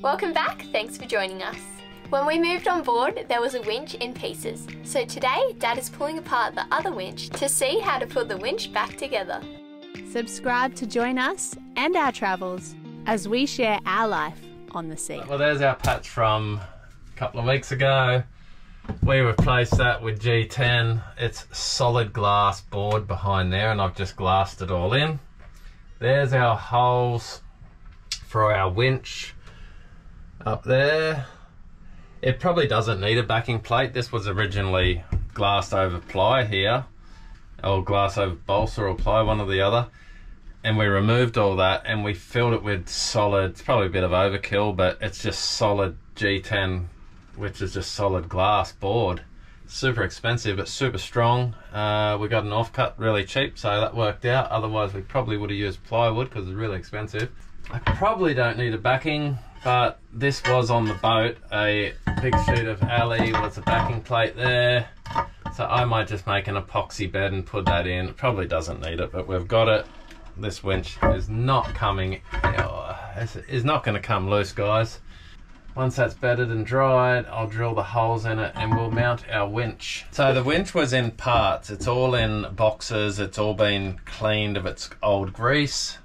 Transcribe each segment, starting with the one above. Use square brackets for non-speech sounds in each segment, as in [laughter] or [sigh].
Welcome back, thanks for joining us. When we moved on board, there was a winch in pieces. So today, Dad is pulling apart the other winch to see how to put the winch back together. Subscribe to join us and our travels as we share our life on the sea. Well, there's our patch from a couple of weeks ago. We replaced that with G10. It's solid glass board behind there, and I've just glassed it all in. There's our holes for our winch up there. It probably doesn't need a backing plate. This was originally glassed over ply here, or glass over balsa or ply, one or the other. And we removed all that and we filled it with solid, it's probably a bit of overkill, but it's just solid G10, which is just solid glass board. Super expensive, but super strong. Uh, we got an offcut really cheap, so that worked out. Otherwise, we probably would have used plywood because it's really expensive. I probably don't need a backing but this was on the boat. A big sheet of alley was a backing plate there. So I might just make an epoxy bed and put that in. It probably doesn't need it, but we've got it. This winch is not coming, oh, is not going to come loose, guys. Once that's bedded and dried, I'll drill the holes in it and we'll mount our winch. So the winch was in parts. It's all in boxes. It's all been cleaned of its old grease.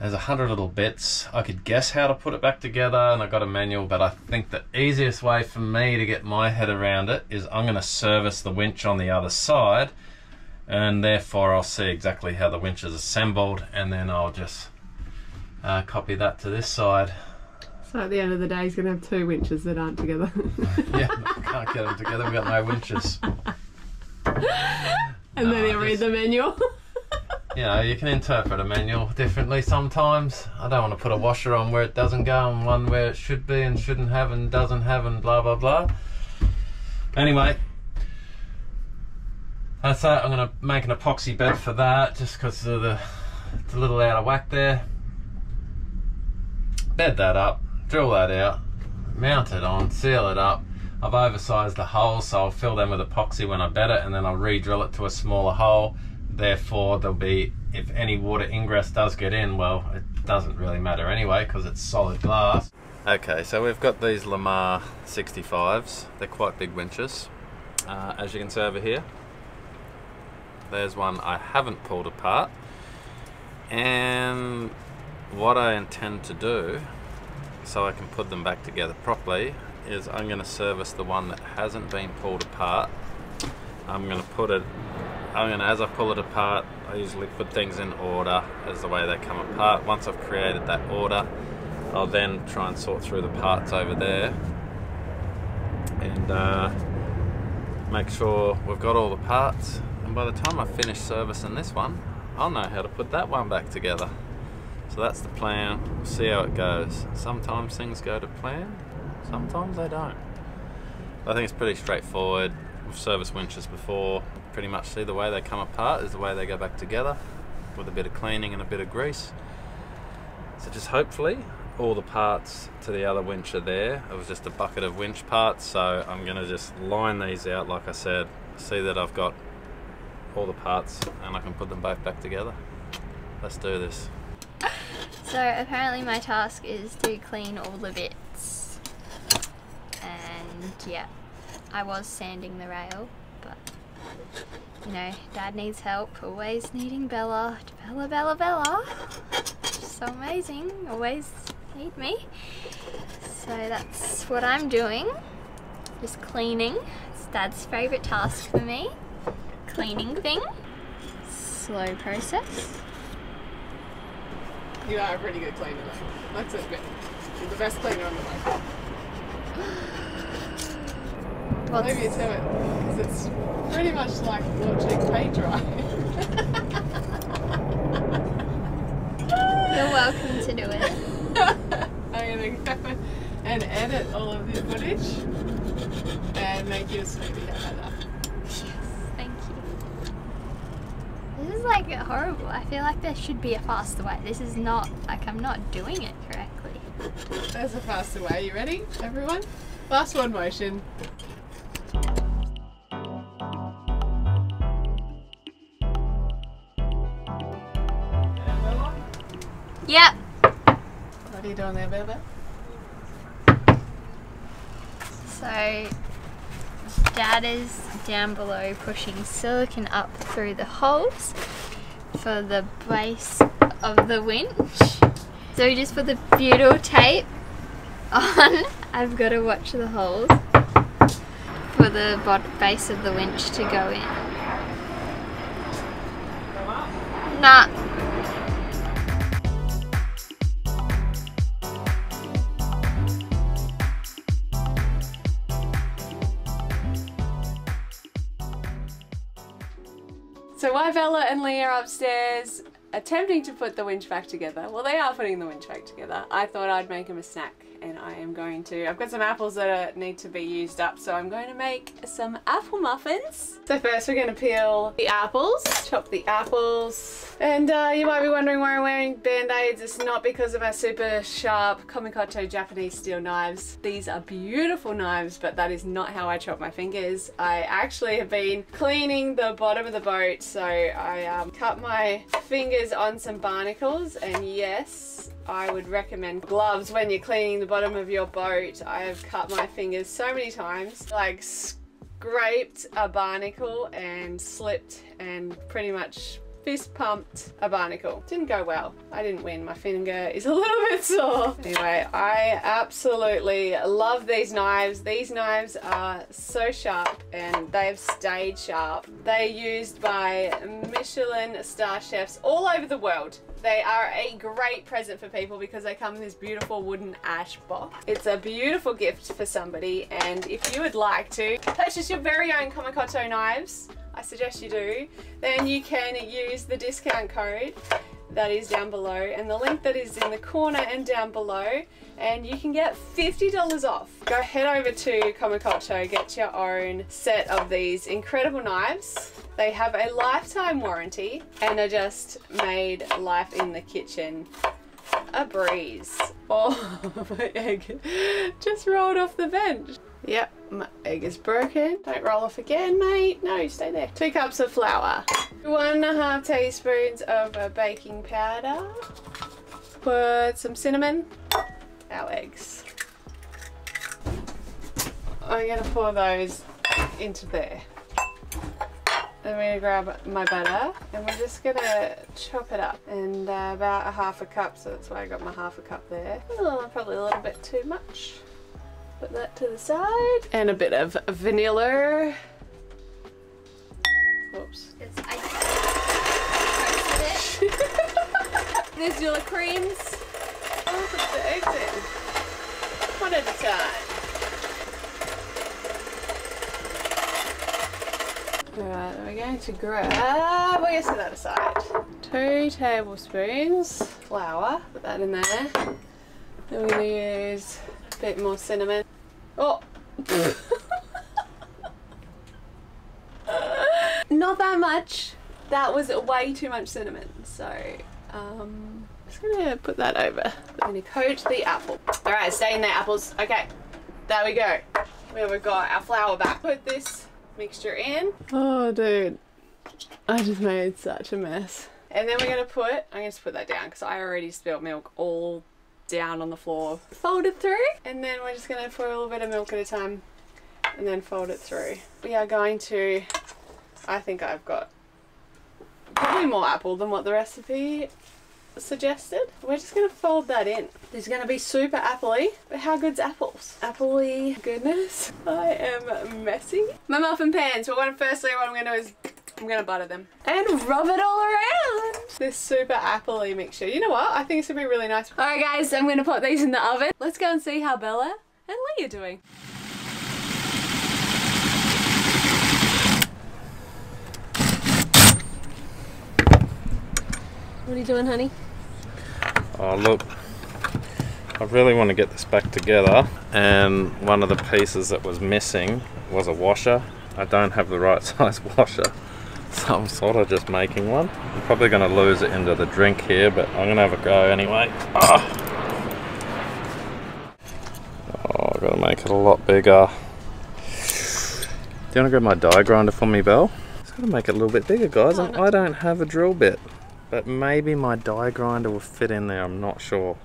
There's a hundred little bits. I could guess how to put it back together and I got a manual, but I think the easiest way for me to get my head around it is I'm gonna service the winch on the other side and therefore I'll see exactly how the winch is assembled and then I'll just uh, copy that to this side. So at the end of the day, he's going to have two winches that aren't together. [laughs] yeah, can't get them together. We've got no winches. [laughs] and no, then he'll read the manual [laughs] you know, you can interpret a manual differently sometimes. I don't want to put a washer on where it doesn't go and one where it should be and shouldn't have and doesn't have and blah blah blah. Anyway, that's that. I'm going to make an epoxy bed for that just because of the, it's a little out of whack there. Bed that up, drill that out, mount it on, seal it up. I've oversized the hole so I'll fill them with epoxy when I bed it and then I'll re-drill it to a smaller hole therefore there'll be if any water ingress does get in well it doesn't really matter anyway because it's solid glass. Okay so we've got these Lewmar 65s they're quite big winches. Uh, as you can see over here there's one I haven't pulled apart. And what I intend to do so I can put them back together properly is I'm going to service the one that hasn't been pulled apart. I'm going to put it I mean, as I pull it apart, I usually put things in order as the way they come apart. Once I've created that order, I'll then try and sort through the parts over there and uh, make sure we've got all the parts. And by the time I finish servicing this one, I'll know how to put that one back together. So that's the plan. We'll see how it goes. Sometimes things go to plan, sometimes they don't. I think it's pretty straightforward. We've winches before pretty much see the way they come apart is the way they go back together with a bit of cleaning and a bit of grease. So just hopefully all the parts to the other winch are there. It was just a bucket of winch parts so I'm to just line these out like I said. See that I've got all the parts and I can put them both back together. Let's do this. So apparently my task is to clean all the bits and yeah I was sanding the rail but you know, dad needs help, always needing Bella. Bella, Bella, Bella. so amazing, always need me. So that's what I'm doing. Just cleaning. It's dad's favourite task for me. Cleaning thing. Slow process. You are a pretty good cleaner though. Let's admit. You're the best cleaner on the boat. [gasps] [gasps] [gasps] Well, Maybe it's how it, because it's pretty much like watching paint dry. [laughs] You're welcome to do it. [laughs] I'm going to go and edit all of this footage and make you a smoothie. How about that? Yes, thank you. This is like horrible. I feel like there should be a faster way. This is not, like I'm not doing it correctly. There's a faster way. You ready, everyone? Last one motion. Yep. What are you doing there, Bebe? So, Dad is down below pushing silicon up through the holes for the base of the winch. So we just put the butyl tape on. [laughs] I've got to watch the holes for the base of the winch to go in. Nah. So while Bella and Leah are upstairs attempting to put the winch back together, well they are putting the winch back together, I thought I'd make them a snack and I am going to, I've got some apples that are, need to be used up so I'm going to make some apple muffins. So first we're going to peel the apples, chop the apples and uh, you might be wondering why I'm wearing band-aids, it's not because of my super sharp Kamikoto Japanese steel knives. These are beautiful knives but that is not how I chop my fingers. I actually have been cleaning the bottom of the boat so I um, cut my fingers on some barnacles and yes I would recommend gloves when you're cleaning the bottom of your boat. I have cut my fingers so many times like scraped a barnacle and slipped and pretty much fist pumped a barnacle. Didn't go well. I didn't win. My finger is a [laughs] little bit sore. Anyway, I absolutely love these knives. These knives are so sharp and they have stayed sharp. They're used by Michelin star chefs all over the world. They are a great present for people because they come in this beautiful wooden ash box. It's a beautiful gift for somebody and if you would like to purchase your very own Kamikoto knives, I suggest you do, then you can use the discount code that is down below and the link that is in the corner and down below and you can get $50 off. Go head over to Kamikoto, get your own set of these incredible knives. They have a lifetime warranty and are just made life in the kitchen a breeze. [laughs] Oh, my egg just rolled off the bench. Yep, my egg is broken. Don't roll off again, mate. No, stay there. Two cups of flour. One and a half teaspoons of uh, baking powder. Put some cinnamon. Our eggs. I'm gonna pour those into there. Then we're gonna grab my butter and we're just gonna chop it up and uh, about a half a cup so that's why I got my half a cup there. Oh, probably a little bit too much. Put that to the side and a bit of vanilla. Whoops. It's, I it. There's your creams. I'll put the eggs in. One at a time. Alright, we're going to grab, we're going to set that aside. Two tablespoons flour, put that in there. Then we're going to use bit more cinnamon. Oh! Not that much. That was way too much cinnamon. So, um, just gonna put that over. I'm gonna coat the apple. All right, stay in there, apples. Okay, there we go. We've got our flour back. Put this mixture in. Oh, dude. I just made such a mess. And then we're gonna put, I'm gonna just put that down because I already spilled milk all down on the floor. Fold it through. And then we're just gonna pour a little bit of milk at a time and then fold it through. We are going to, I think I've got probably more apple than what the recipe suggested. We're just going to fold that in. There's going to be super appley, but how good's apples? Appley goodness. I am messy. My muffin pans. Well, what, firstly what I'm going to do is I'm going to butter them and rub it all around. This super appley mixture. You know what? I think it's going to be really nice. Alright guys, I'm going to put these in the oven. Let's go and see how Bella and Lee are doing. What are you doing, honey? Oh look, I really want to get this back together and one of the pieces that was missing was a washer. I don't have the right [laughs] size washer [laughs] so I'm sort of just making one. I'm probably going to lose it into the drink here but I'm going to have a go anyway. Ah. Oh, I've got to make it a lot bigger. Do you want to grab my die grinder for me, Belle? It's got to make it a little bit bigger, guys, and I don't have a drill bit. But maybe my die grinder will fit in there, I'm not sure.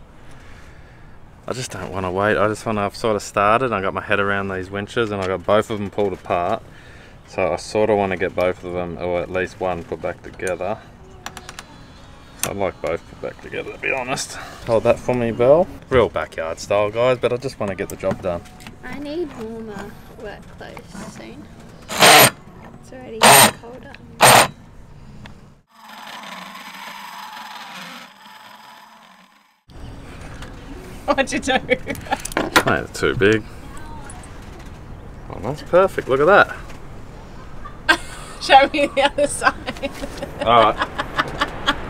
I just don't want to wait. I just want to, I've sort of started. I got my head around these winches and I got both of them pulled apart. So I sort of want to get both of them, or at least one, put back together. I'd like both put back together, to be honest. Hold that for me, Belle. Real backyard style, guys, but I just want to get the job done. I need warmer work clothes soon. It's already getting colder. [laughs] What'd you do? Mate, it's too big. Oh, that's perfect. Look at that. Show me the other side. Alright.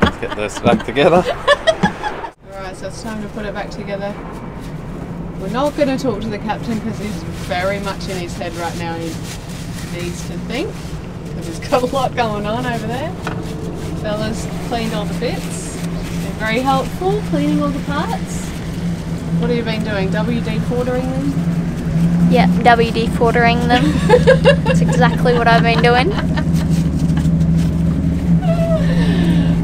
Let's get this back together. Alright, so it's time to put it back together. We're not going to talk to the captain because he's very much in his head right now. He needs to think because he's got a lot going on over there. Bella's cleaned all the bits. Been very helpful cleaning all the parts. What have you been doing? WD fortering them? Yeah, WD fortering them. That's exactly what I've been doing.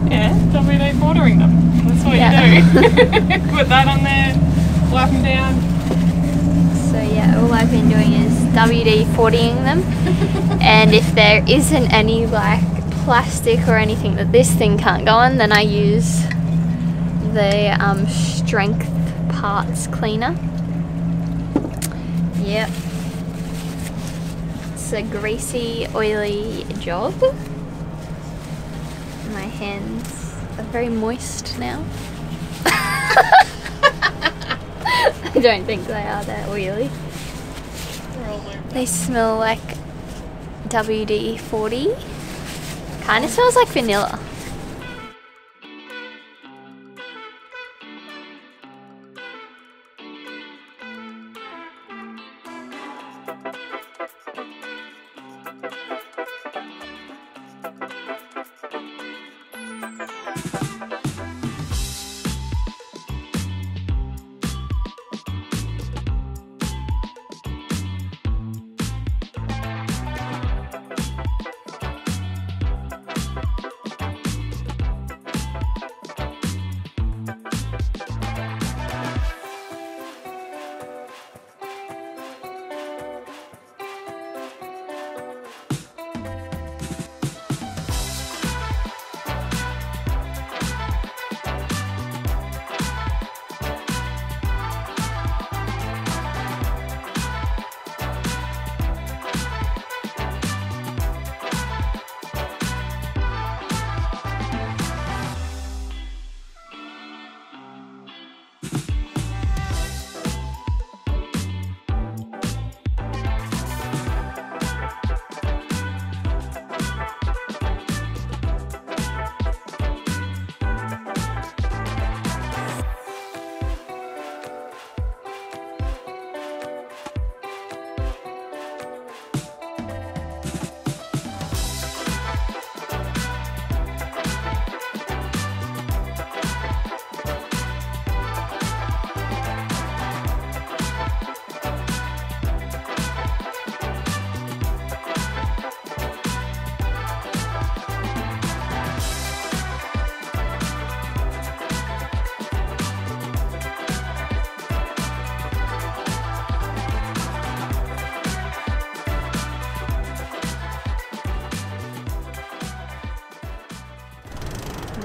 Yeah, WD fortering them. That's what Yeah. you do. [laughs] Put that on there, wipe them down. So yeah, all I've been doing is WD 40ing them. and if there isn't any like plastic or anything that this thing can't go on, then I use the um, strength parts cleaner. Yep. It's a greasy, oily job. My hands are very moist now. [laughs] I don't think they are that oily. They smell like WD 40. Kind of smells like vanilla.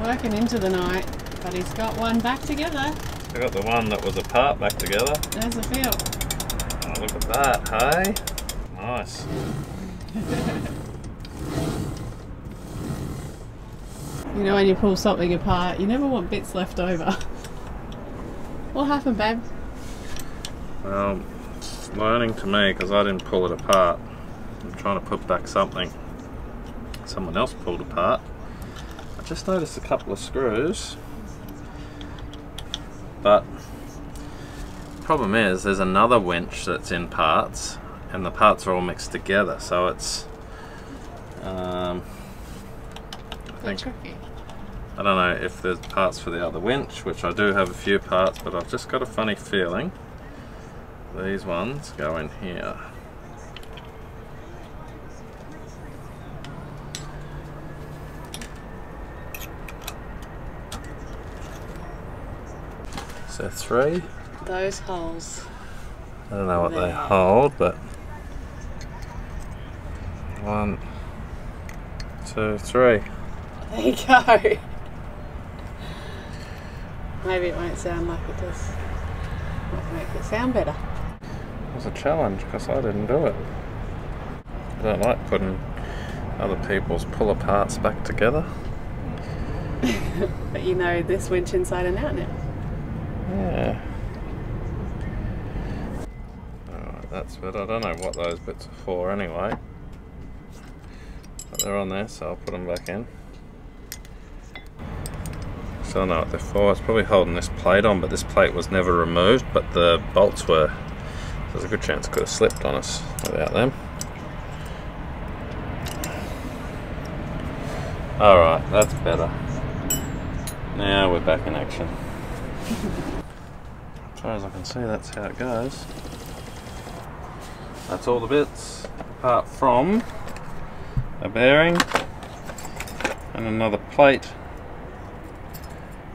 Working into the night, but he's got one back together. I got the one that was apart back together. There's a feel. Oh, look at that, hey? Nice. You know when you pull something apart, you never want bits left over. What happened, babe? Well, it's learning to me because I didn't pull it apart. I'm trying to put back something someone else pulled apart. Just noticed a couple of screws, but problem is there's another winch that's in parts, and the parts are all mixed together. So it's, um, I think tricky. I don't know if there's parts for the other winch, which I do have a few parts, but I've just got a funny feeling these ones go in here. So three, those holes. I don't know what they hold, but one, two, three. There you go. Maybe it won't sound like it does. Might make it sound better. It was a challenge because I didn't do it. I don't like putting other people's puller parts back together. [laughs] But you know this winch inside and out now. Yeah. Alright, that's it. I don't know what those bits are for anyway. But they're on there, so I'll put them back in. Still don't know what they're for. It's probably holding this plate on, but this plate was never removed, but the bolts were. There's a good chance it could have slipped on us without them. Alright, that's better. Now we're back in action. [laughs] As far as I can see, that's how it goes. That's all the bits, apart from a bearing and another plate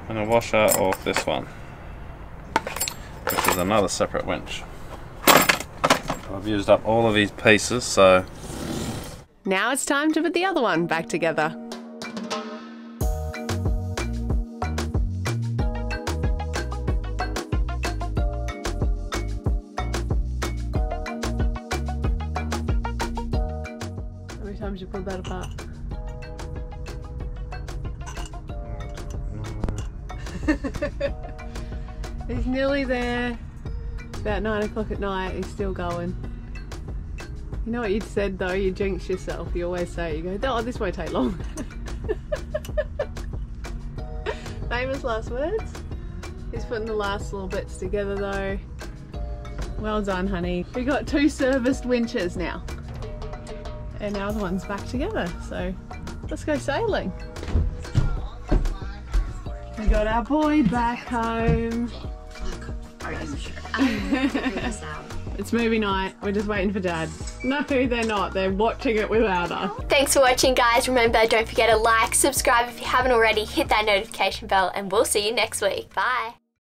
and a washer off this one, which is another separate winch. I've used up all of these pieces, so Now it's time to put the other one back together. Nearly there. It's about nine o'clock at night. He's still going. You know what you said though? You jinx yourself. You always say, you go, oh, this won't take long. [laughs] Famous last words. He's putting the last little bits together though. Well done, honey. We got two serviced winches now. And now the one's back together. So let's go sailing. We got our boy back home. [laughs] It's movie night. We're just waiting for dad. No, they're not. They're watching it without us. Thanks for watching, guys. Remember, don't forget to like, subscribe if you haven't already, hit that notification bell, and we'll see you next week. Bye.